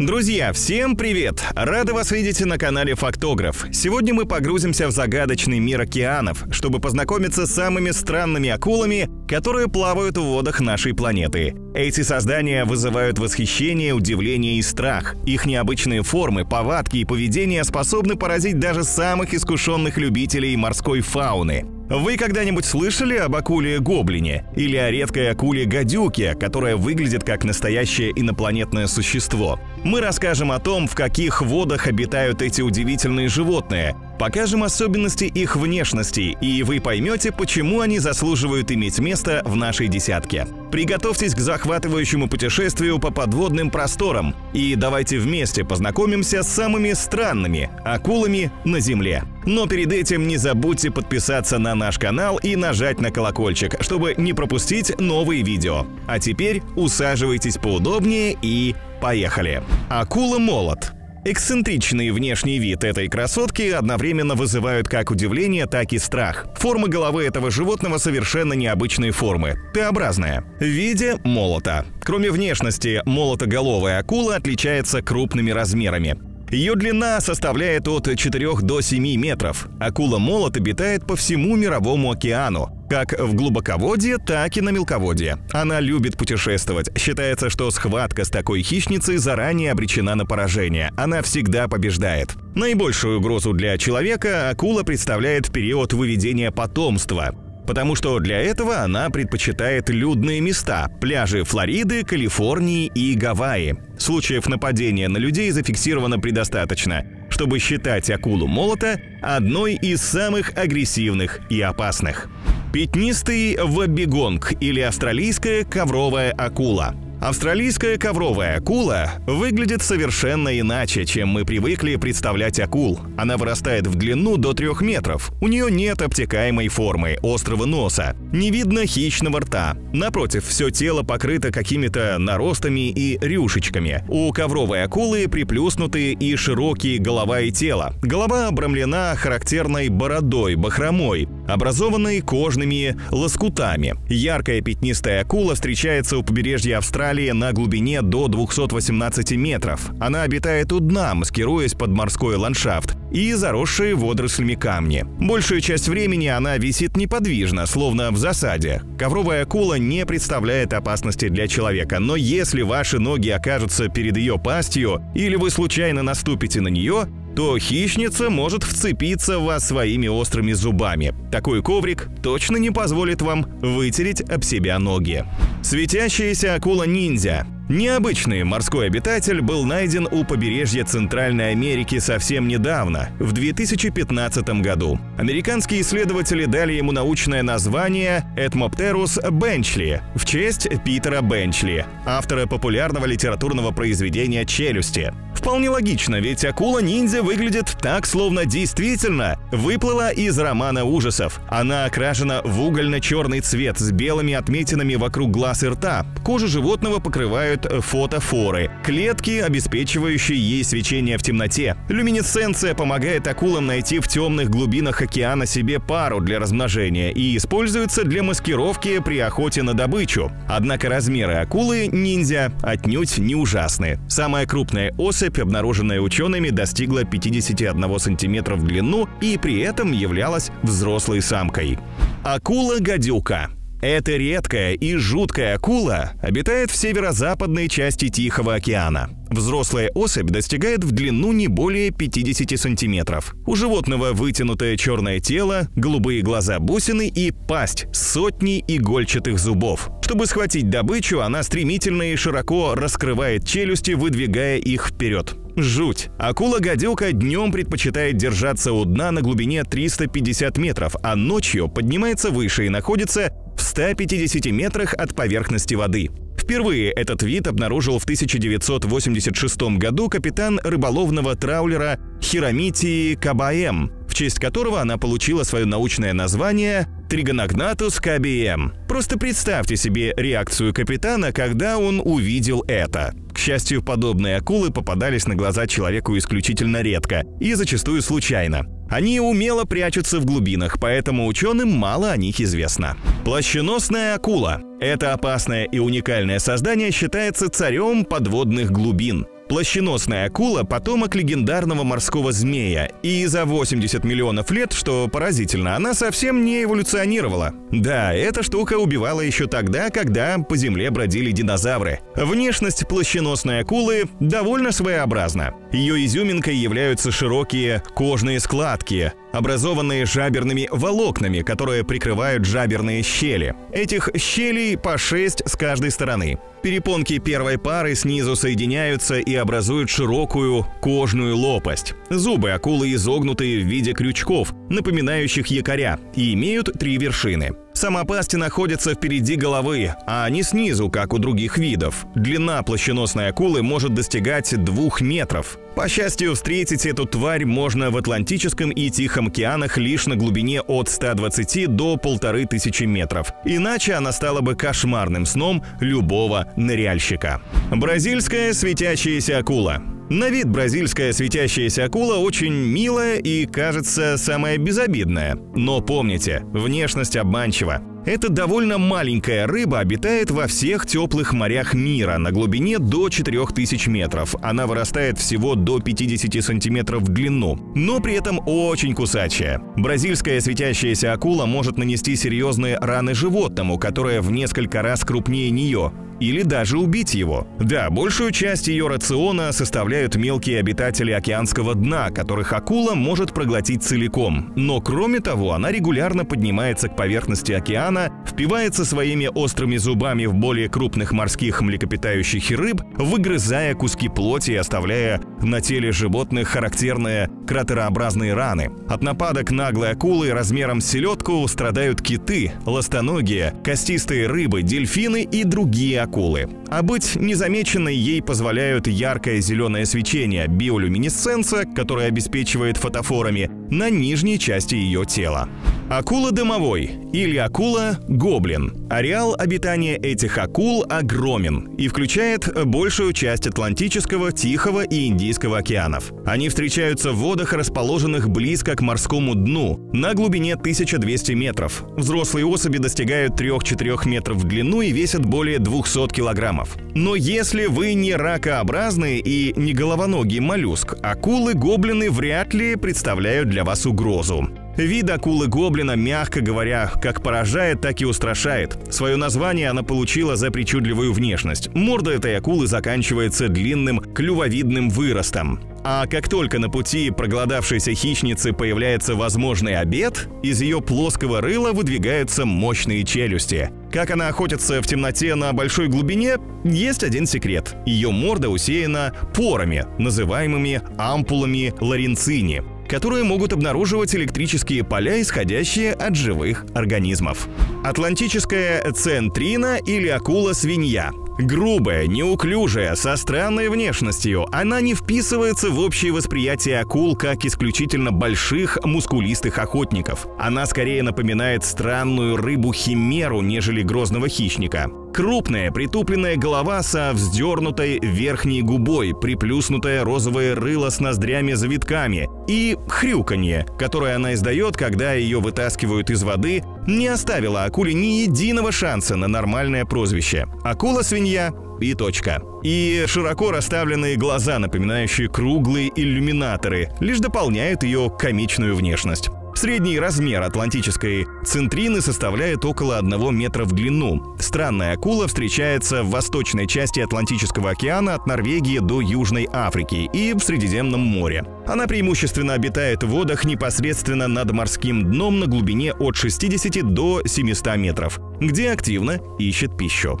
Друзья, всем привет! Рады вас видеть на канале Фактограф. Сегодня мы погрузимся в загадочный мир океанов, чтобы познакомиться с самыми странными акулами, которые плавают в водах нашей планеты. Эти создания вызывают восхищение, удивление и страх. Их необычные формы, повадки и поведение способны поразить даже самых искушенных любителей морской фауны. Вы когда-нибудь слышали об акуле-гоблине? Или о редкой акуле-гадюке, которая выглядит как настоящее инопланетное существо? Мы расскажем о том, в каких водах обитают эти удивительные животные, покажем особенности их внешности, и вы поймете, почему они заслуживают иметь место в нашей десятке. Приготовьтесь к захватывающему путешествию по подводным просторам, и давайте вместе познакомимся с самыми странными акулами на Земле. Но перед этим не забудьте подписаться на наш канал и нажать на колокольчик, чтобы не пропустить новые видео. А теперь усаживайтесь поудобнее и поехали. Акула-молот. Эксцентричный внешний вид этой красотки одновременно вызывают как удивление, так и страх. Форма головы этого животного совершенно необычной формы, Т-образная, в виде молота. Кроме внешности, молотоголовая акула отличается крупными размерами. Ее длина составляет от 4 до 7 метров. Акула-молот обитает по всему мировому океану, как в глубоководье, так и на мелководье. Она любит путешествовать. Считается, что схватка с такой хищницей заранее обречена на поражение. Она всегда побеждает. Наибольшую угрозу для человека акула представляет в период выведения потомства потому что для этого она предпочитает людные места – пляжи Флориды, Калифорнии и Гавайи. Случаев нападения на людей зафиксировано предостаточно, чтобы считать акулу молота одной из самых агрессивных и опасных. Пятнистый вабигонг или австралийская ковровая акула – Австралийская ковровая акула выглядит совершенно иначе, чем мы привыкли представлять акул. Она вырастает в длину до 3 метров. У нее нет обтекаемой формы, острого носа. Не видно хищного рта. Напротив, все тело покрыто какими-то наростами и рюшечками. У ковровой акулы приплюснутые и широкие голова и тело. Голова обрамлена характерной бородой, бахромой, образованной кожными лоскутами. Яркая пятнистая акула встречается у побережья Австралии на глубине до 218 метров. Она обитает у дна, маскируясь под морской ландшафт и заросшие водорослями камни. Большую часть времени она висит неподвижно, словно в засаде. Ковровая акула не представляет опасности для человека, но если ваши ноги окажутся перед ее пастью или вы случайно наступите на нее, то хищница может вцепиться в вас своими острыми зубами. Такой коврик точно не позволит вам вытереть об себя ноги. Светящаяся акула-ниндзя Необычный морской обитатель был найден у побережья Центральной Америки совсем недавно, в 2015 году. Американские исследователи дали ему научное название Этмоптерус бенчли в честь Питера Бенчли, автора популярного литературного произведения «Челюсти». Вполне логично, ведь акула-ниндзя выглядит так, словно действительно выплыла из романа ужасов. Она окрашена в угольно-черный цвет с белыми отметинами вокруг глаз и рта. Кожу животного покрывают фотофоры, клетки, обеспечивающие ей свечение в темноте. Люминесценция помогает акулам найти в темных глубинах океана себе пару для размножения и используется для маскировки при охоте на добычу. Однако размеры акулы ниндзя отнюдь не ужасны. Самая крупная особь Особь, обнаруженная учеными, достигла 51 сантиметра в длину и при этом являлась взрослой самкой. Акула-гадюка эта редкая и жуткая акула обитает в северо-западной части Тихого океана. Взрослая особь достигает в длину не более 50 сантиметров. У животного вытянутое черное тело, голубые глаза бусины и пасть с сотней игольчатых зубов. Чтобы схватить добычу, она стремительно и широко раскрывает челюсти, выдвигая их вперед. Жуть. Акула-гадюка днем предпочитает держаться у дна на глубине 350 метров, а ночью поднимается выше и находится 150 метрах от поверхности воды. Впервые этот вид обнаружил в 1986 году капитан рыболовного траулера Хиромити Кабаем, в честь которого она получила свое научное название Тригоногнатус кабием. Просто представьте себе реакцию капитана, когда он увидел это. К счастью, подобные акулы попадались на глаза человеку исключительно редко и зачастую случайно. Они умело прячутся в глубинах, поэтому ученым мало о них известно. Плащеносная акула. Это опасное и уникальное создание считается царем подводных глубин. Плащеносная акула – потомок легендарного морского змея, и за 80 миллионов лет, что поразительно, она совсем не эволюционировала. Да, эта штука убивала еще тогда, когда по земле бродили динозавры. Внешность плащеносной акулы довольно своеобразна. Ее изюминкой являются широкие кожные складки, образованные жаберными волокнами, которые прикрывают жаберные щели. Этих щелей по 6 с каждой стороны. Перепонки первой пары снизу соединяются и образуют широкую кожную лопасть. Зубы акулы изогнутые в виде крючков, напоминающих якоря, и имеют три вершины. Сама пасть находится впереди головы, а не снизу, как у других видов. Длина плащеносной акулы может достигать двух метров. По счастью, встретить эту тварь можно в Атлантическом и Тихом океанах лишь на глубине от 120 до 1500 метров. Иначе она стала бы кошмарным сном любого ныряльщика. Бразильская светящаяся акула. На вид бразильская светящаяся акула очень милая и, кажется, самая безобидная. Но помните, внешность обманчива. Эта довольно маленькая рыба обитает во всех теплых морях мира на глубине до 4000 метров. Она вырастает всего до 50 сантиметров в длину, но при этом очень кусачая. Бразильская светящаяся акула может нанести серьезные раны животному, которое в несколько раз крупнее нее или даже убить его. Да, большую часть ее рациона составляют мелкие обитатели океанского дна, которых акула может проглотить целиком. Но кроме того, она регулярно поднимается к поверхности океана, впивается своими острыми зубами в более крупных морских млекопитающих и рыб, выгрызая куски плоти и оставляя на теле животных характерные кратерообразные раны. От нападок наглой акулы размером с селедку страдают киты, ластоногие, костистые рыбы, дельфины и другие акулы. А быть незамеченной ей позволяют яркое зеленое свечение, биолюминесценция, которая обеспечивает фотофорами, на нижней части ее тела. Акула дымовой или акула-гоблин. Ареал обитания этих акул огромен и включает большую часть Атлантического, Тихого и Индийского океанов. Они встречаются в водах, расположенных близко к морскому дну, на глубине 1200 метров. Взрослые особи достигают 3-4 метров в длину и весят более 200 килограммов. Но если вы не ракообразный и не головоногий моллюск, акулы-гоблины вряд ли представляют для вас угрозу. Вид акулы-гоблина, мягко говоря, как поражает, так и устрашает. Свое название она получила за причудливую внешность. Морда этой акулы заканчивается длинным клювовидным выростом. А как только на пути проголодавшейся хищницы появляется возможный обед, из ее плоского рыла выдвигаются мощные челюсти. Как она охотится в темноте на большой глубине, есть один секрет. Ее морда усеяна порами, называемыми ампулами ларинцини которые могут обнаруживать электрические поля, исходящие от живых организмов. Атлантическая центрина или акула-свинья Грубая, неуклюжая, со странной внешностью, она не вписывается в общее восприятие акул как исключительно больших, мускулистых охотников. Она скорее напоминает странную рыбу-химеру, нежели грозного хищника. Крупная, притупленная голова со вздернутой верхней губой, приплюснутое розовое рыло с ноздрями-завитками и хрюканье, которое она издает, когда ее вытаскивают из воды, не оставило акуле ни единого шанса на нормальное прозвище. Акула-свинья и точка. И широко расставленные глаза, напоминающие круглые иллюминаторы, лишь дополняют ее комичную внешность. Средний размер атлантической центрины составляет около 1 метра в длину. Странная акула встречается в восточной части Атлантического океана от Норвегии до Южной Африки и в Средиземном море. Она преимущественно обитает в водах непосредственно над морским дном на глубине от 60 до 700 метров, где активно ищет пищу.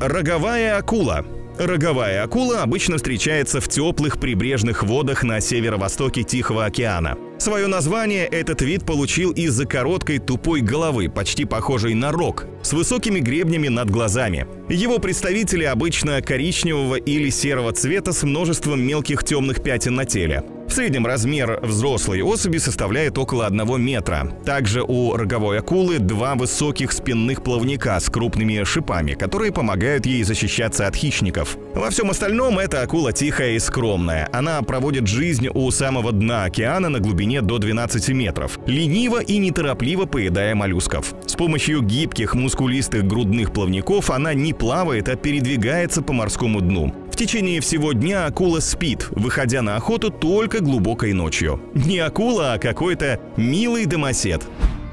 Роговая акула Роговая акула обычно встречается в теплых прибрежных водах на северо-востоке Тихого океана. Свое название этот вид получил из-за короткой тупой головы, почти похожей на рог, с высокими гребнями над глазами. Его представители обычно коричневого или серого цвета с множеством мелких темных пятен на теле. В среднем размер взрослой особи составляет около 1 метра. Также у роговой акулы два высоких спинных плавника с крупными шипами, которые помогают ей защищаться от хищников. Во всем остальном эта акула тихая и скромная. Она проводит жизнь у самого дна океана на глубине до 12 метров, лениво и неторопливо поедая моллюсков. С помощью гибких мускулистых грудных плавников она не плавает, а передвигается по морскому дну течение всего дня акула спит, выходя на охоту только глубокой ночью. Не акула, а какой-то милый домосед.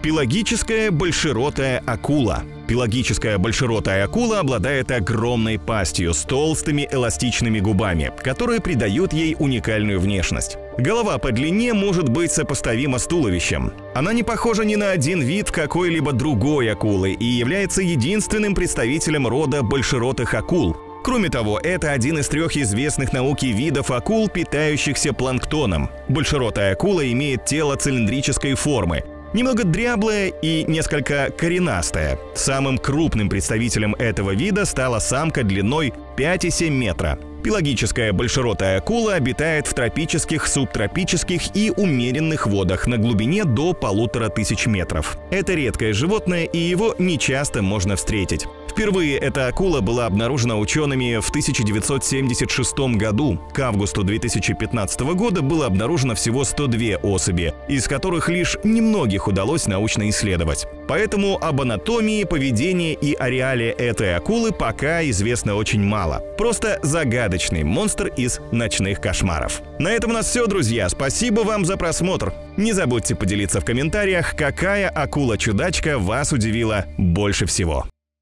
Пелагическая большеротая акула. Пелагическая большеротая акула обладает огромной пастью с толстыми эластичными губами, которые придают ей уникальную внешность. Голова по длине может быть сопоставима с туловищем. Она не похожа ни на один вид какой-либо другой акулы и является единственным представителем рода большеротых акул. Кроме того, это один из трех известных науке видов акул, питающихся планктоном. Большеротая акула имеет тело цилиндрической формы, Немного дряблая и несколько коренастая. Самым крупным представителем этого вида стала самка длиной 5,7 метра. Пелагическая большеротая акула обитает в тропических, субтропических и умеренных водах на глубине до полутора тысяч метров. Это редкое животное, и его нечасто можно встретить. Впервые эта акула была обнаружена учеными в 1976 году. К августу 2015 года было обнаружено всего 102 особи, из которых лишь немногих удалось научно исследовать. Поэтому об анатомии, поведении и ареале этой акулы пока известно очень мало. Просто загадочный монстр из ночных кошмаров. На этом у нас все, друзья. Спасибо вам за просмотр. Не забудьте поделиться в комментариях, какая акула-чудачка вас удивила больше всего.